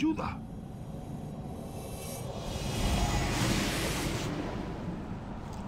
Ayuda.